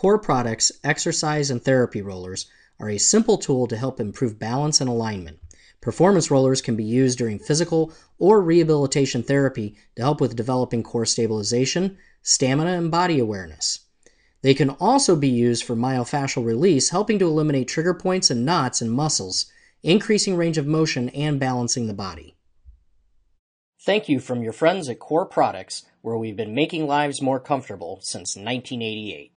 Core Products exercise and therapy rollers are a simple tool to help improve balance and alignment. Performance rollers can be used during physical or rehabilitation therapy to help with developing core stabilization, stamina, and body awareness. They can also be used for myofascial release, helping to eliminate trigger points and knots in muscles, increasing range of motion and balancing the body. Thank you from your friends at Core Products, where we've been making lives more comfortable since 1988.